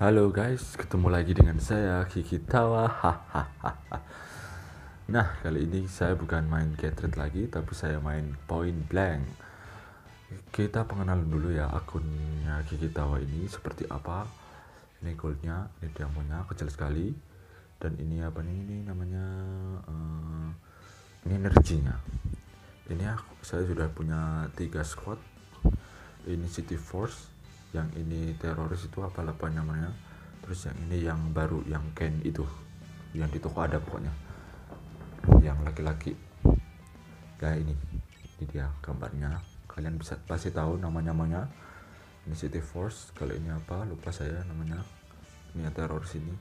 Halo guys, ketemu lagi dengan saya Kiki Tawa. Nah, kali ini saya bukan main Catred lagi, tapi saya main Point Blank. Kita pengenalan dulu ya akunnya Kiki Tawa ini seperti apa. Ini goldnya, ini diamonnya kecil sekali. Dan ini apa nih? Ini namanya eh, ini energinya. Ini aku, saya sudah punya tiga squad. Ini City Force, yang ini teroris itu apa apa namanya? Terus yang ini yang baru yang Ken itu. Yang di toko ada pokoknya. Yang laki-laki. Ya ini. Ini dia gambarnya. Kalian bisa pasti tahu nama namanya ini City Force kalau ini apa lupa saya namanya. Ini teroris ini.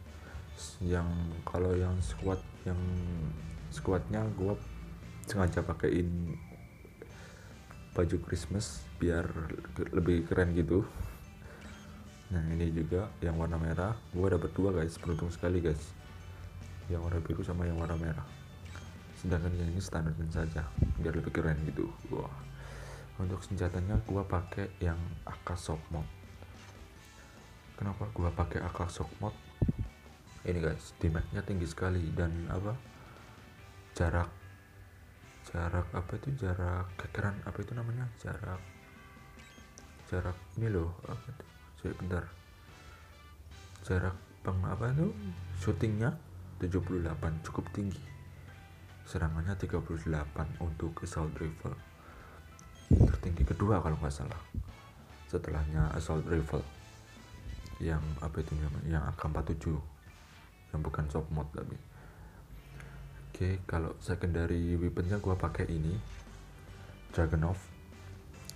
Yang kalau yang squad yang squadnya gua sengaja pakein baju Christmas biar lebih keren gitu nah ini juga yang warna merah. Gua dapat dua guys. Beruntung sekali guys. Yang warna biru sama yang warna merah. Sedangkan yang ini standar saja biar lebih keren gitu. Wah. Untuk senjatanya gua pakai yang AK Shock Mod. Kenapa gua pakai AK Shock Mod? Ini guys damage-nya tinggi sekali dan apa? Jarak jarak apa itu? Jarak kekeran apa itu namanya? Jarak jarak ini loh apa itu saya bentar. Jarak peng apa itu? Syutingnya 78 cukup tinggi. Serangannya 38 untuk assault rifle. Tertinggi kedua kalau nggak salah. Setelahnya assault rifle. Yang apa itu yang AK47 yang bukan soft mod tapi. Oke kalau secondary weaponnya gua pakai ini. Dragonov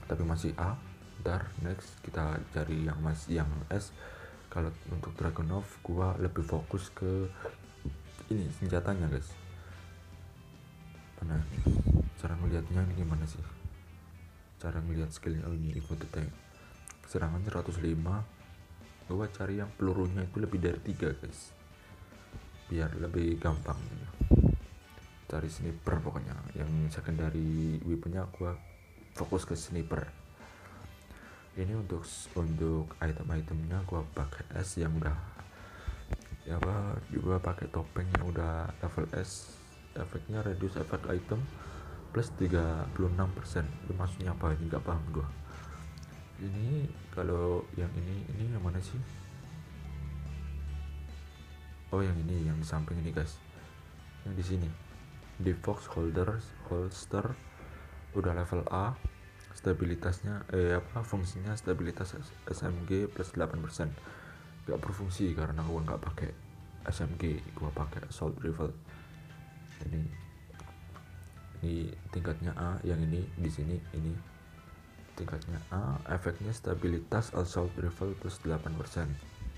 tapi masih A ntar next kita cari yang masih yang S. Kalau untuk Dragonov gua lebih fokus ke ini senjatanya guys. Mana? Cara ngelihatnya ini gimana sih? Cara ngelihat skillnya oh ini ikut tank serangan 105 gua cari yang pelurunya itu lebih dari tiga guys. Biar lebih gampang cari sniper pokoknya. Yang secondary weaponnya gua fokus ke sniper ini untuk untuk item-itemnya gua pakai S yang udah ya apa juga pakai topeng yang udah level S. Efeknya reduce effect item plus 36% itu maksudnya apa? Ini nggak paham gua. Ini kalau yang ini ini yang mana sih? Oh yang ini yang di samping ini guys. Yang di sini. Di Fox holder holster udah level A stabilitasnya eh apa fungsinya stabilitas SMG plus 8% gak berfungsi karena gua nggak pakai SMG gua pakai assault rifle ini ini tingkatnya A yang ini di sini ini. Tingkatnya A efeknya stabilitas assault rifle plus 8%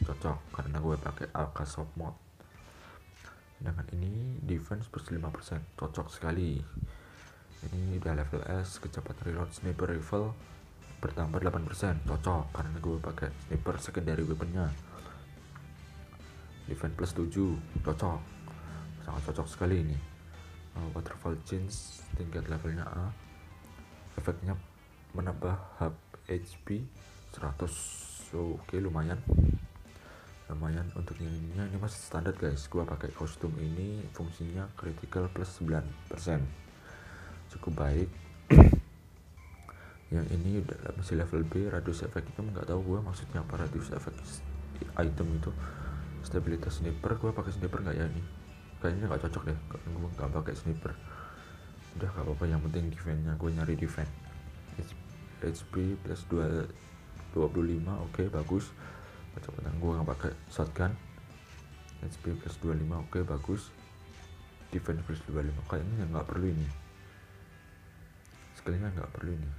cocok karena gue pakai AK soft mod sedangkan ini defense plus 5% cocok sekali ini udah level S kecepatan reload sniper rifle bertambah 8% cocok karena gue pakai sniper secondary weaponnya. Defense plus 7 cocok. Sangat cocok sekali ini. Uh, waterfall change tingkat levelnya A. Efeknya menambah HP 100 so, oke okay, lumayan. Lumayan untuk yang ininya. Ini masih standar guys. Gua pakai kostum ini fungsinya critical plus 9% cukup baik. Yang ini udah masih level B radius efek itu nggak tahu gue maksudnya apa radius efek item itu. Stabilitas sniper gue pakai sniper nggak ya ini? Kayaknya nggak cocok deh gue nggak pakai sniper. Udah gak apa-apa yang penting defense-nya gue nyari defense. HP plus 2 25 oke okay, bagus. Kecepatan gue nggak pakai shotgun. HP plus 25 oke okay, bagus. Defense plus 25 kayaknya nggak perlu ini skillnya nggak perlu ini.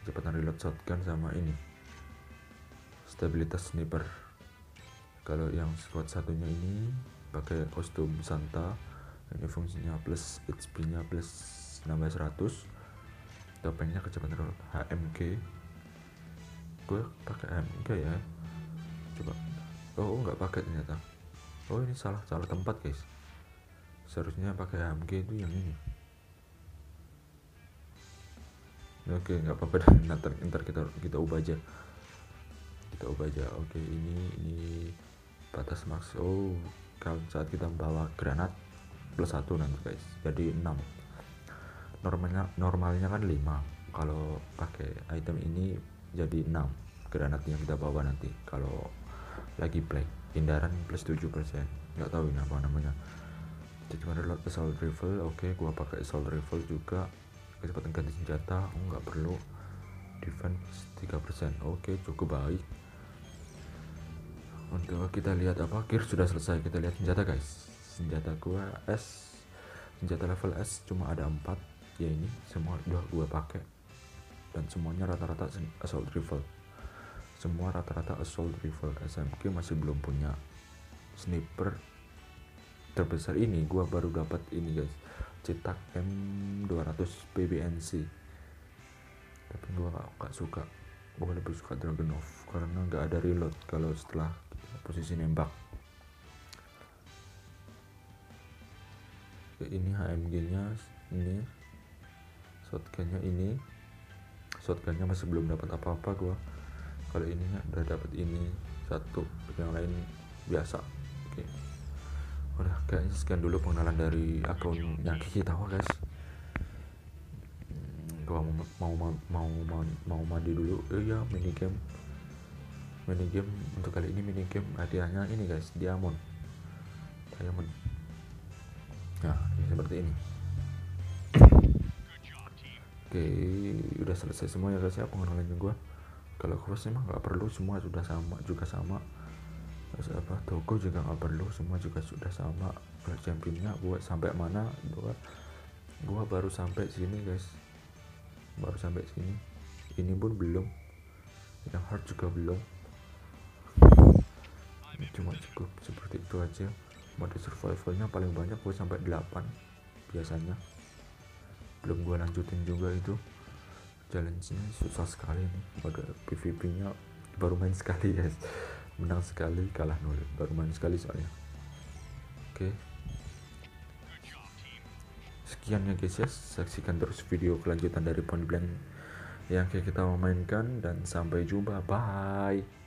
Kecepatan reload shotgun sama ini. Stabilitas sniper. Kalau yang squad satunya ini pakai kostum Santa. Ini fungsinya plus HP nya plus nambah 100 topengnya kecepatan reload. HMG gue pakai HMG ya. Coba. Oh nggak pakai ternyata. Oh ini salah salah tempat guys. Seharusnya pakai HMG itu yang ini oke nggak apa-apa. Dah ntar, ntar kita kita ubah aja. Kita ubah aja. Oke ini ini batas max. Oh kalau saat kita membawa granat plus satu nanti guys. Jadi 6 normalnya normalnya kan 5 kalau pakai item ini jadi 6 granat yang kita bawa nanti. Kalau lagi black hindaran plus 7% nggak tahu ini apa namanya. Jadi reload assault rifle oke okay, gua pakai assault rifle juga kecepatan ganti senjata. Oh, nggak perlu. Defense 3% oke cukup baik. Untuk kita lihat apa? Gear sudah selesai. Kita lihat senjata guys. Senjata gua S. Senjata level S cuma ada 4 ya ini semua udah gua pakai. Dan semuanya rata-rata assault rifle. Semua rata-rata assault rifle SMG masih belum punya sniper terbesar ini. Gua baru dapat ini guys cetak M200 PBNC tapi gua gak, gak suka. Gua lebih suka Dragunov karena nggak ada reload kalau setelah posisi nembak. Ini HMG nya ini. Shotgunnya ini. Shotgunnya masih belum dapat apa-apa gua. Kalau ini udah dapat ini satu yang lain biasa kayaknya sekian dulu pengenalan dari akun yang Kiki tahu guys. Gua mau mau mau mau mau, mandi dulu. Eh ya mini game. Mini game untuk kali ini mini game hadiahnya ini guys diamond. Diamond. Nah ini seperti ini. Oke udah selesai semua ya guys ya pengenalan gua. Kalau cross emang nggak perlu semua sudah sama juga sama terus apa toko juga nggak perlu semua juga sudah sama. Championnya buat sampai mana? Gua gua baru sampai sini guys. Baru sampai sini. Ini pun belum. Yang hard juga belum. Cuma cukup seperti itu aja. Mode survivalnya paling banyak gue sampai 8 biasanya. Belum gue lanjutin juga itu. Challenge-nya susah sekali nih. Mode PVP nya baru main sekali guys menang sekali kalah nol. Baru main sekali soalnya. Oke. Sekian ya guys ya. Saksikan terus video kelanjutan dari Point Blank yang kita mau mainkan. Dan sampai jumpa. Bye